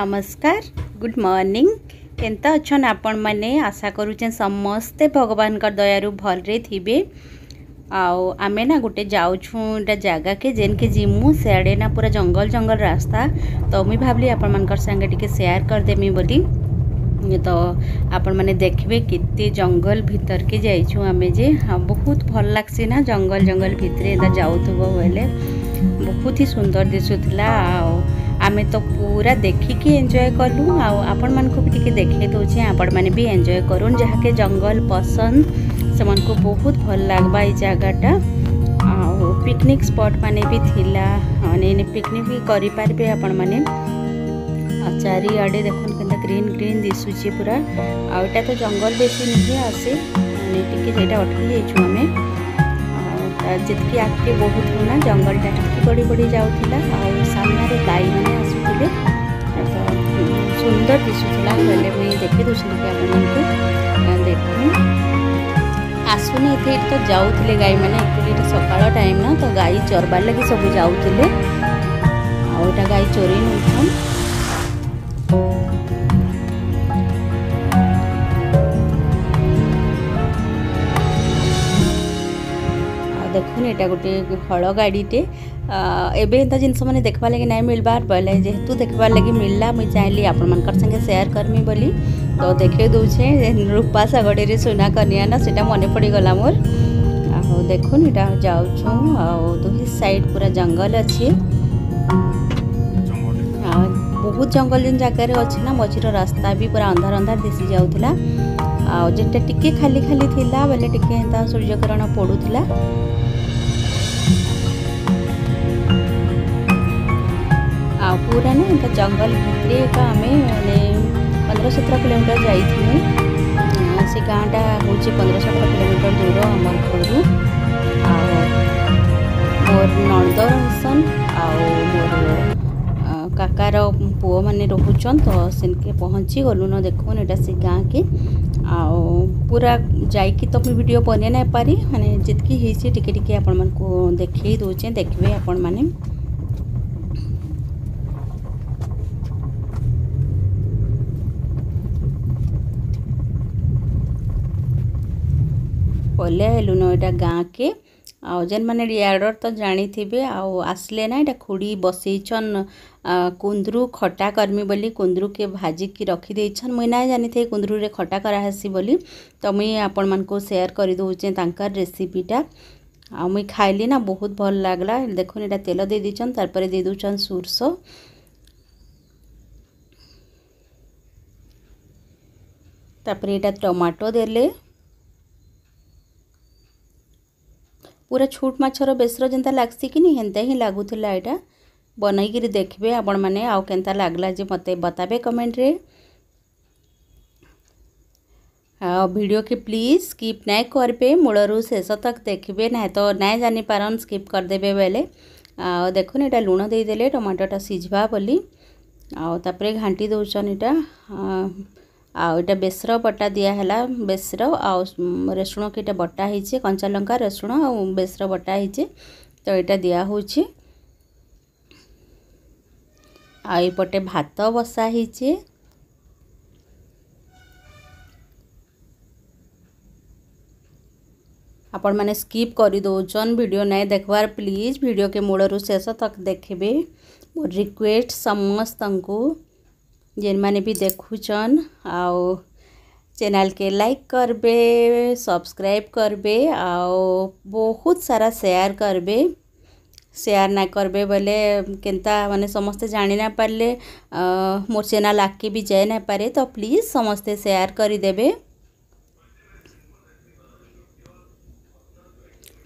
নমস্কার good morning କେନ୍ତା ଅଛନ୍ ଆପଣମାନେ ଆଶା କରୁଛେଁ ସମସ୍ତେ ଭଗବାନଙ୍କର ଦୟାରୁ ଭଲରେ ଥିବେ ଆଉ ଆମେ ନା ଗୋଟେ ଯାଉଛୁଁ ଏଇଟା ଜାଗାକେ ଯେନ୍କେ ଯିମୁ ସିଆଡ଼େ ନା ପୁରା ଜଙ୍ଗଲ ଜଙ୍ଗଲ ରାସ୍ତା ତ ମୁଇଁ ଭାବିଲି ଆପଣମାନଙ୍କର ସାଙ୍ଗେ ଟିକେ ସେୟାର କରିଦେମି ବୋଲି ତ ଆପଣମାନେ ଦେଖିବେ କେତେ ଜଙ୍ଗଲ ଭିତରକେ ଯାଇଛୁ ଆମେ ଯେ ହଁ ବହୁତ ଭଲ ଲାଗ୍ସି ନା ଜଙ୍ଗଲ ଜଙ୍ଗଲ ଭିତରେ ଏନ୍ତା ଯାଉଥିବ ବୋଇଲେ ବହୁତ ହି ସୁନ୍ଦର ଦିଶୁଥିଲା ଆଉ आम तो पूरा देखिकी एंजय कलु आपण भी टी देखे दूचे आपण मैंने भी एंजय कर जंगल पसंद से बहुत भल लगवा जगटा जगाटा पिकनिक स्पट मान भी थिला मैंने पिकनिक भी करें आपण मैंने चारिआडे देखते ग्रीन ग्रीन दिशुचे पूरा आईटा तो जंगल बेस नुहे आसे मैंने टी अटकी जाइ आम जितकी आगे बहुत ना जंगलटा टी बढ़ी बढ़ी जाऊला ସାମ୍ନାରେ ଗାଈମାନେ ଆସୁଥିଲେ ସୁନ୍ଦର ଦିଶୁଥିଲା ବୋଇଲେ ମୁଇଁ ଦେଖିଦେଉଥିଲି କି ଆପଣଙ୍କୁ ଦେଖୁ ଆସୁନି ଏଠି ତ ଯାଉଥିଲେ ଗାଈମାନେ ଆକ୍ଚୁଆଲି ଏଠି ସକାଳ ଟାଇମ୍ ନା ତ ଗାଈ ଚରବାର ଲାଗି ସବୁ ଯାଉଥିଲେ ଆଉ ଏଇଟା ଗାଈ ଚୋରି ନେଉଛନ୍ দেখুন ଏଇଟା গোটে ହଳ ଗାଡ଼ିଟେ ଏବେ ଏନ୍ତା ଜିନିଷ ମାନେ ଦେଖ୍ବାର୍ ଲାଗି ନାଇଁ ମିଲ୍ବାର୍ ବୋଇଲେ ଯେହେତୁ ଦେଖ୍ବାର୍ ଲାଗି ମିଲ୍ଲା ମୁଇଁ ଚାହିଁଲି ଆପଣମାନଙ୍କର ସାଙ୍ଗେ ସେୟାର କର୍ମି ବୋଲି ତ ଦେଖେଇ ଦଉଛେ ରୂପା ଶାଗଡ଼ିରେ ସୁନା କନିଆ ନା ସେଟା ମନେ ପଡ଼ିଗଲା ମୋର ଆଉ ଦେଖୁନ୍ ଏଇଟା ଯାଉଛୁ ଆଉ ଦୁଇ ସାଇଡ଼୍ ପୁରା ଜଙ୍ଗଲ ଅଛି ଆଉ ବହୁତ ଜଙ୍ଗଲ ଯେନ୍ ଜାଗାରେ ଅଛି ନା ମଝିର ରାସ୍ତା ବି ପୁରା ଅନ୍ଧାର ଅନ୍ଧାର ଦିଶି ଯାଉଥିଲା ଆଉ ଯେନ୍ଟା ଟିକେ ଖାଲି ଖାଲି ଥିଲା ବୋଲେ ଟିକେ ଏନ୍ତା ସୂର୍ଯ୍ୟକିରଣ ପଡ଼ୁଥିଲା पूरा नहीं तो जंगल भित्री का आम पंद्रह सतर कलोमीटर जा गाँटा हूँ पंद्रह सतर कलोमीटर दूर आम घर आर नंद रहसन आर पुओ मैंने रोचन तो सिनके पहुँची गलुन देखुन यहाँ से गाँ के आओ पूरा जा तो भिड बन पारि मैंने जितकी टिके टिके आपण मैं देखे दूचे देखिए आपण मैंने ଗଲେ ଲୁନ ଏଇଟା ଗାଁକେ ଆଉ ଯେନ୍ମାନେ ଇଆଡ଼ର୍ ତ ଜାଣିଥିବେ ଆଉ ଆସିଲେ ନା ଏଇଟା ଖୁଡ଼ି ବସେଇଛନ୍ କୁନ୍ଦୁରୁ ଖଟା କର୍ମି ବୋଲି କୁନ୍ଦୁରୁକେ ଭାଜିକି ରଖିଦେଇଛନ୍ ମୁଇଁ ନାଇଁ ଜାଣିଥାଏ କୁନ୍ଦୁରୁରେ ଖଟା କରାହେସି ବୋଲି ତ ମୁଇଁ ଆପଣମାନଙ୍କୁ ସେୟାର୍ କରିଦେଉଛେଁ ତାଙ୍କର ରେସିପିଟା ଆଉ ମୁଇଁ ଖାଇଲି ନା ବହୁତ ଭଲ ଲାଗଲା ଦେଖୁନ୍ ଏଇଟା ତେଲ ଦେଇ ଦେଇଛନ୍ ତାପରେ ଦେଇ ଦେଉଛନ୍ ସୋର୍ଷ ତାପରେ ଏଇଟା ଟମାଟୋ ଦେଲେ पूरा छोट मछर बेसर जेनता लग्सी कि नहीं हेनता ही लगुला यहाँ बनईकी देखिए आपण मैने के लग्ला जी मत बतावे कमेन्ट्रे वीडियो के प्लीज स्कीप ना करें मूल रू शेष तक देखिए ना तो ना जानी पार स्कीप करदे बेले देखो ये लुण देदे टमाटोटा सीझा बोली आउ दौन यहाँ ଆଉ ଏଇଟା ବେସର ବଟା ଦିଆହେଲା ବେସର ଆଉ ରସୁଣକୁ ଏଇଟା ବଟା ହେଇଛି କଞ୍ଚା ଲଙ୍କା ରସୁଣ ଆଉ ବେସର ବଟା ହେଇଛି ତ ଏଇଟା ଦିଆହେଉଛି ଆଉ ଏପଟେ ଭାତ ବସା ହେଇଛି ଆପଣମାନେ ସ୍କିପ୍ କରିଦେଉଛନ୍ ଭିଡ଼ିଓ ନାଇଁ ଦେଖ୍ବାର୍ ପ୍ଲିଜ୍ ଭିଡ଼ିଓକେ ମୂଳରୁ ଶେଷ ତକ୍ ଦେଖିବେ ମୋର ରିକ୍ୱେଷ୍ଟ ସମସ୍ତଙ୍କୁ जेन मैंने भी देखुचन आउ चैनल के लाइक करबे सब्सक्राइब करबे आउ बहुत सारा शेयर करबे शेयर ना करबे बोले के मैंने समस्ते जाणी ना पारे मोर चैनल आके भी जाए ना पारे तो प्लीज समस्ते शेयर करदे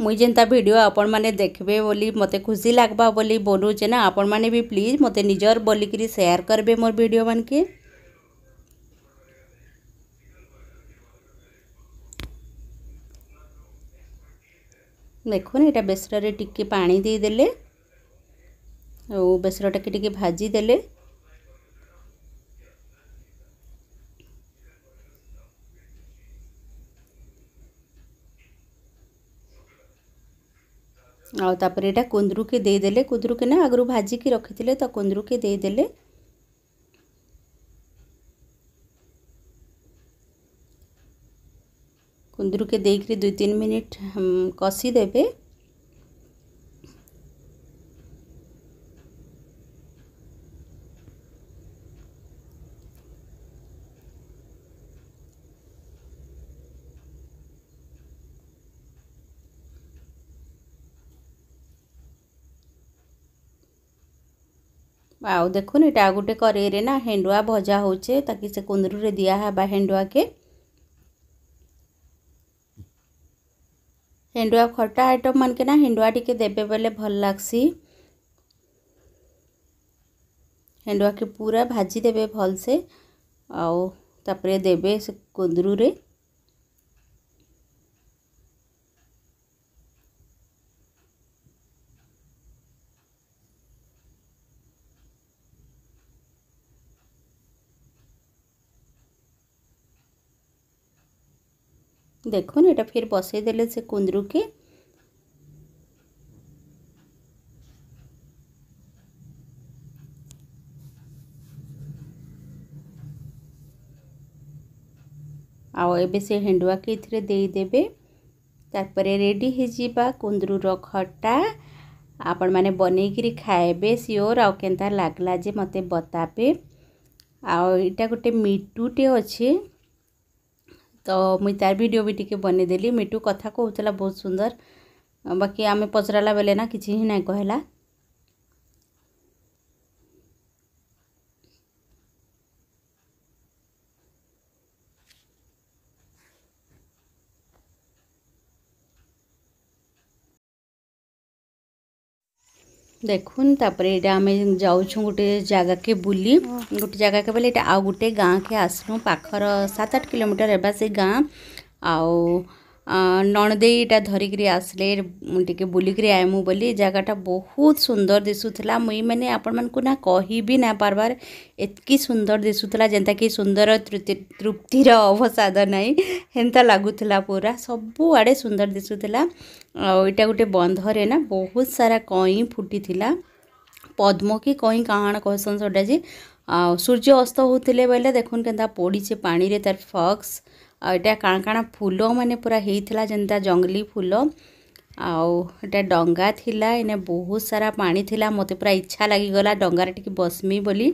मुई जेनता भिड आपण मैंने देखे बोली मत खुशी लग्वा बोली बनुचे ना आपण मैंने भी प्लीज मत निजर बोलिकी सेयार करेंगे मोर भिड मान के देखो ना यहाँ बेसर टिके पा देदे बेसर टाके भाजीदे आपर ये कुंदरू के देदेले कुंदरू ना आगर भाजिकी रखी थे तो कुंदरू के देदेले कुंदरू के देकर दुई तीन मिनिट कषिदे आउ देखुन यहाँ गोटे कड़े ना हेंडुआ भजा होचे से कुंदरू रे दिया हा बा हेंडुआ के हेंडुआ खटा आइटम मान के ना हेंडुआ टिके देबे बोले भल लागसी हेंडुआ के पूरा भाजी देबे भल से आउ तापरे देबे से कुंदरू रे देखो ये फिर बसईदे से कुंदरू के आबे से हेंडुआ के देदेवे ତାପରେ ରେଡ଼ି ହେଇଯିବା କୁନ୍ଦୁରୁର ଖଟା ଆପଣମାନେ ବନେଇକିରି ଖାଇବେ ସିଓର୍ ଆଉ କେନ୍ତା ଲାଗ୍ଲା ଯେ ମୋତେ ବତାବେ ଆଉ ଇଟା ଗୋଟେ ମିଟୁଟେ ଅଛେ ତ ମୁଇଁ ତାର୍ ଭିଡ଼ିଓ ବି ଟିକେ ବନେଇଦେଲି ମିଟୁ କଥା କହୁଥିଲା ବହୁତ ସୁନ୍ଦର ବାକି ଆମେ ପଚରାଲା ବେଲେ ନା କିଛି ହିଁ ନାଇଁ କହିଲା देखुन तापर ये आम जाऊ गोटे जगह के बुली गोटे जगह के बोले आ गोटे गाँ के आसनु पाखर सात आठ किलोमीटर है से गाँ आ ନଣଦେଇ ଇଟା ଧରିକିରି ଆସିଲେ ଟିକେ ବୁଲିକିରି ଆଏମୁ ବୋଲି ଜାଗାଟା ବହୁତ ସୁନ୍ଦର ଦିଶୁଥିଲା ମୁଇଁ ମାନେ ଆପଣମାନଙ୍କୁ ନା କହିବି ନା ପାର୍ବାର୍ ଏତ୍କି ସୁନ୍ଦର ଦିଶୁଥିଲା ଯେନ୍ତାକି ସୁନ୍ଦର ତୃପ୍ତିର ଅବସାଦ ନାହିଁ ହେନ୍ତା ଲାଗୁଥିଲା ପୁରା ସବୁଆଡ଼େ ସୁନ୍ଦର ଦିଶୁଥିଲା ଆଉ ଇଟା ଗୋଟେ ବନ୍ଧରେ ନା ବହୁତ ସାରା କଇଁ ଫୁଟିଥିଲା ପଦ୍ମ କି କଇଁ କାଣା କହେସନ୍ ସେଟା ଯେ ଆଉ ସୂର୍ଯ୍ୟ ଅସ୍ତ ହଉଥିଲେ ବେଲେ ଦେଖୁନ୍ କେନ୍ତା ପଡ଼ିଛେ ପାଣିରେ ତାର୍ ଫକ୍ସ ଆଉ ଏଇଟା କାଣା କାଣା ଫୁଲ ମାନେ ପୁରା ହେଇଥିଲା ଯେନ୍ତା ଜଙ୍ଗଲି ଫୁଲ ଆଉ ଏଇଟା ଡଙ୍ଗା ଥିଲା ଏନେ ବହୁତ ସାରା ପାଣି ଥିଲା ମୋତେ ପୁରା ଇଚ୍ଛା ଲାଗିଗଲା ଡଙ୍ଗାରେ ଟିକେ ବସ୍ମି ବୋଲି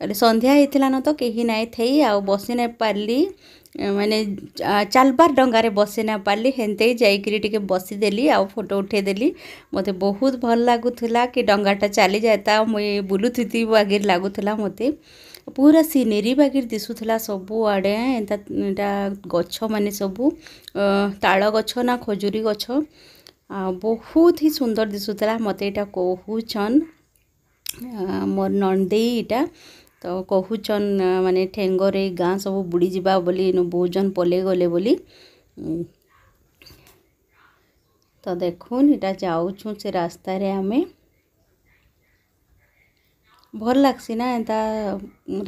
ହେଲେ ସନ୍ଧ୍ୟା ହେଇଥିଲା ନ ତ କେହି ନାଇଁ ଥେଇ ଆଉ ବସି ନାଇଁ ପାରିଲି ମାନେ ଚାଲବାର ଡଙ୍ଗାରେ ବସି ନା ପାରିଲି ହେନ୍ତେ ଯାଇକିରି ଟିକେ ବସିଦେଲି ଆଉ ଫଟୋ ଉଠେଇଦେଲି ମୋତେ ବହୁତ ଭଲ ଲାଗୁଥିଲା କି ଡଙ୍ଗାଟା ଚାଲିଯାଏତା ମୁଇଁ ବୁଲୁଥିତି ଆଗରେ ଲାଗୁଥିଲା ମୋତେ ପୁରା ସିନେରୀ ବାଗିର୍ ଦିଶୁଥିଲା ସବୁଆଡ଼େ ଏନ୍ତା ଏଇଟା ଗଛମାନେ ସବୁ ତାଳ ଗଛ ନା ଖଜୁରୀ ଗଛ ଆଉ ବହୁତ ହି ସୁନ୍ଦର ଦିଶୁଥିଲା ମୋତେ ଏଇଟା କହୁଛନ୍ ମୋର ନଣଦେଇ ଏଇଟା ତ କହୁଛନ୍ ମାନେ ଠେଙ୍ଗରେ ଗାଁ ସବୁ ବୁଡ଼ିଯିବା ବୋଲି ବହୁଜନ୍ ପଲେଇ ଗଲେ ବୋଲି ତ ଦେଖୁନ୍ ଏଇଟା ଯାଉଛୁ ସେ ରାସ୍ତାରେ ଆମେ ଭଲ୍ ଲାଗ୍ସି ନା ଏନ୍ତା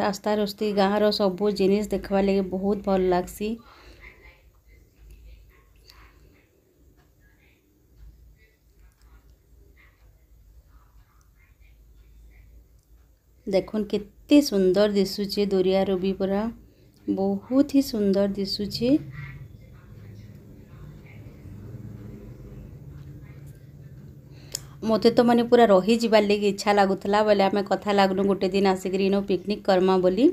ରାସ୍ତା ରୁସ୍ତି ଗାଁର ସବୁ ଜିନିଷ୍ ଦେଖ୍ବାର୍ ଲାଗି ବହୁତ୍ ଭଲ୍ ଲାଗ୍ସି ଦେଖୁନ୍ କେତେ ସୁନ୍ଦର୍ ଦିଶୁଛେ ଦୂରିଆରୁ ବି ପୁରା ବହୁତ୍ ହି ସୁନ୍ଦର୍ ଦିଶୁଛେ ମୋତେ ତ ମାନେ ପୁରା ରହିଯିବାର୍ ଲାଗି ଇଚ୍ଛା ଲାଗୁଥିଲା ବୋଲେ ଆମେ କଥା ଲାଗ୍ଲୁ ଗୋଟେ ଦିନ ଆସିକିରି ଇନ ପିକ୍ନିକ୍ କର୍ମା ବୋଲି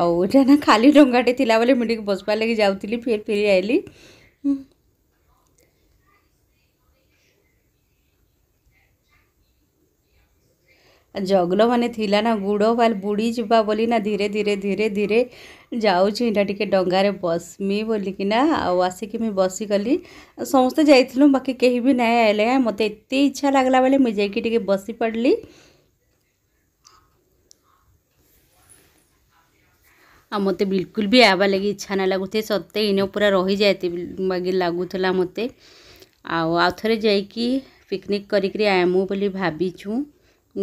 ଆଉ ଏଇଟା ନା ଖାଲି ଡଙ୍ଗାଟେ ଥିଲା ବୋଲେ ମୁଇଁ ଟିକେ ବସ୍ବାର୍ ଲାଗି ଯାଉଥିଲି ଫେର୍ ଫେରି ଆଇଲି जगल मान थिला ना गुड़ वाल बुड़ी जीवा बोली ना धीरे धीरे धीरे धीरे जाऊँचा टी डे बसमी बोल बोलिकिना आसिक मुझे बसीगली समस्ते जा बाकी कहीं भी ना आए मत एत इच्छा लग्ला बोले मुझे जाइए बसी पड़ी आ मत बिलकुल भी आवा लगी इच्छा ना लगुत सत्ते इन पूरा रही जाए बाकी लगुला मत आउ आउ थे जाकि पिकनिक करमु बोली भाभी छूँ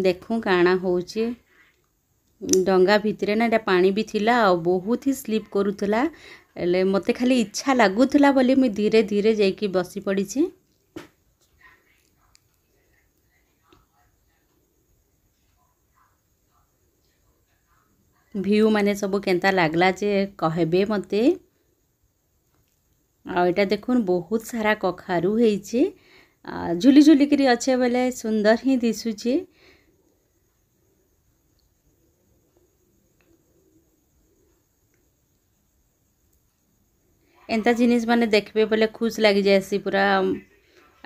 ଦେଖୁଁ କାଣା ହଉଚେ ଡଙ୍ଗା ଭିତରେ ନା ଏଇଟା ପାଣି ବି ଥିଲା ଆଉ ବହୁତ ହି ସ୍ଲିପ୍ କରୁଥିଲା ହେଲେ ମୋତେ ଖାଲି ଇଚ୍ଛା ଲାଗୁଥିଲା ବୋଲି ମୁଁ ଧୀରେ ଧୀରେ ଯାଇକି ବସି ପଡ଼ିଛି ଭିୟୁ ମାନେ ସବୁ କେନ୍ତା ଲାଗ୍ଲା ଯେ କହିବେ ମୋତେ ଆଉ ଏଇଟା ଦେଖୁନ୍ ବହୁତ ସାରା କଖାରୁ ହେଇଛି ଝୁଲି ଝୁଲିକିରି ଅଛେ ବେଲେ ସୁନ୍ଦର ହିଁ ଦିଶୁଛି ଏନ୍ତା ଜିନିଷ୍ ମାନେ ଦେଖ୍ବେ ବୋଲେ ଖୁସ୍ ଲାଗିଯାଏସି ପୁରା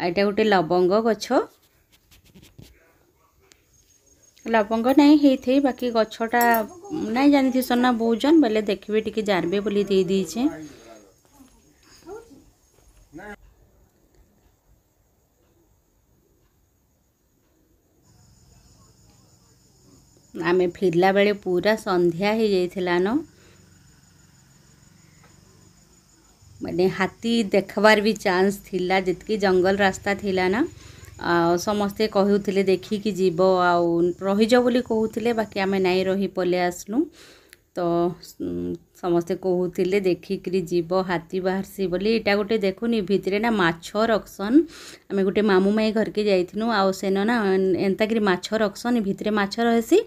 ଏଇଟା ଗୋଟେ ଲବଙ୍ଗ ଗଛ ଲବଙ୍ଗ ନାଇଁ ହେଇଥାଇ ବାକି ଗଛଟା ନାଇଁ ଜାଣିଥିସନ୍ ନା ବହୁତଜନ୍ ବୋଲେ ଦେଖିବେ ଟିକେ ଜାଣିବେ ବୋଲି ଦେଇ ଦେଇଛେ ଆମେ ଫେରିଲା ବେଳେ ପୁରା ସନ୍ଧ୍ୟା ହେଇଯାଇଥିଲାନ ମାନେ ହାତୀ ଦେଖ୍ବାର୍ ବି ଚାନ୍ସ ଥିଲା ଯେତ୍କି ଜଙ୍ଗଲ ରାସ୍ତା ଥିଲା ନା ଆଉ ସମସ୍ତେ କହୁଥିଲେ ଦେଖିକି ଯିବ ଆଉ ରହିଯାଅ ବୋଲି କହୁଥିଲେ ବାକି ଆମେ ନାଇଁ ରହି ପଲେଇ ଆସଲୁ ତ ସମସ୍ତେ କହୁଥିଲେ ଦେଖିକିରି ଯିବ ହାତୀ ବାହାରିସି ବୋଲି ଏଇଟା ଗୋଟେ ଦେଖୁନି ଭିତରେ ନା ମାଛ ରଖସନ୍ ଆମେ ଗୋଟେ ମାମୁଁ ମାଇ ଘରକେ ଯାଇଥିଲୁ ଆଉ ସେନ ନା ଏନ୍ତାକିରି ମାଛ ରଖସନ୍ ଭିତରେ ମାଛ ରହେସି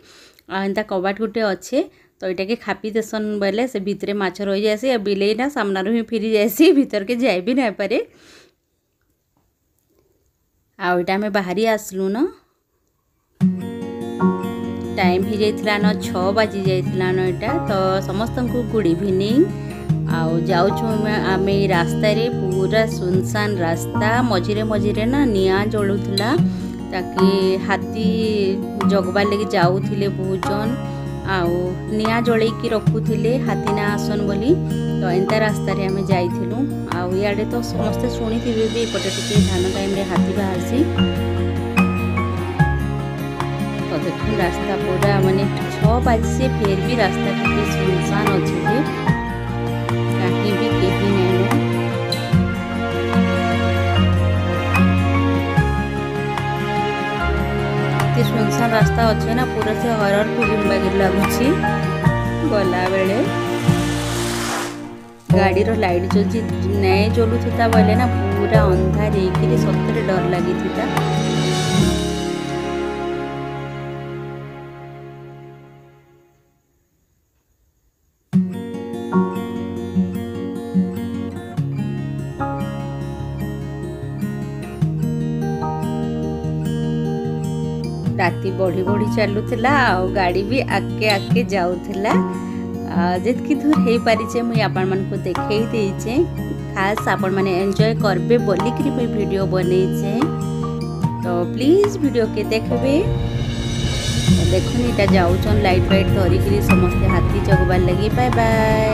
ଆଉ ଏନ୍ତା କବାଟ ଗୋଟେ ଅଛେ तो यहाँ के खापी देसन बोले से भितरे मछ रही जाएसी बिलईना सामनार ही फिरी जाएसी भितर के जाए भी ना पारे आईटा आम बाहरी आसलू न टाइम हो जाता न छ बाजि जाता ना तो समस्त को गुड इवनिंग आऊे आम रास्त पूरा सुनसान रास्ता मझेरे मझेरे ना निआं जलूला ताकि हाथी जगवार लगी जाऊ बहुत जन ଆଉ ନିଆଁ ଜଳେଇକି ରଖୁଥିଲେ ହାତୀନା ଆସନ ବୋଲି ତ ଏନ୍ତା ରାସ୍ତାରେ ଆମେ ଯାଇଥିଲୁ ଆଉ ଇଆଡ଼େ ତ ସମସ୍ତେ ଶୁଣିଥିବେ ବି ଏପଟେ ଟିକେ ଧାନ ଟାଇମ୍ରେ ହାତୀ ବାହାରିଛି ତ ଦେଖୁନ୍ ରାସ୍ତା ପୁରା ମାନେ ଛଅ ବାଜିଛେ ଫେର୍ ବି ରାସ୍ତା ଟିକେ ସୁନସାନ୍ ଅଛେ ଯେ ସିଧା ରାସ୍ତା ଅଛି ନା ପୁରା ସେ ହରର ହରରକୁ ବୁଲିବାକୁ ଲାଗୁଛି ଗଲାବେଳେ ଗାଡ଼ିର ଲାଇଟ୍ ଯଦି ନାଇଁ ଜଲୁଥିଲା ବୋଇଲେ ନା ପୁରା ଅନ୍ଧାର ହେଇକିରି ସତରେ ଡର ଲାଗିଥିଲା ରାତି ବଢ଼ି ବଢ଼ି ଚାଲୁଥିଲା ଆଉ ଗାଡ଼ି ବି ଆଗକେ ଆଗକେ ଯାଉଥିଲା ଯେତ୍କି ଦୂର ହେଇପାରିଛେ ମୁଇଁ ଆପଣମାନଙ୍କୁ ଦେଖେଇ ଦେଇଛେ ଖାସ୍ ଆପଣମାନେ ଏନ୍ଜୟ କରବେ ବୋଲିକିରି ମୁଇଁ ଭିଡ଼ିଓ ବନେଇଛେ ତ ପ୍ଲିଜ୍ ଭିଡ଼ିଓକେ ଦେଖ୍ବେ ଦେଖୁନ୍ ଇଟା ଯାଉଛନ୍ ଲାଇଟ୍ ଫାଇଟ୍ ଧରିକିରି ସମସ୍ତେ ହାତୀ ଜଗବାର୍ ଲାଗି ବାଏ ବାଏ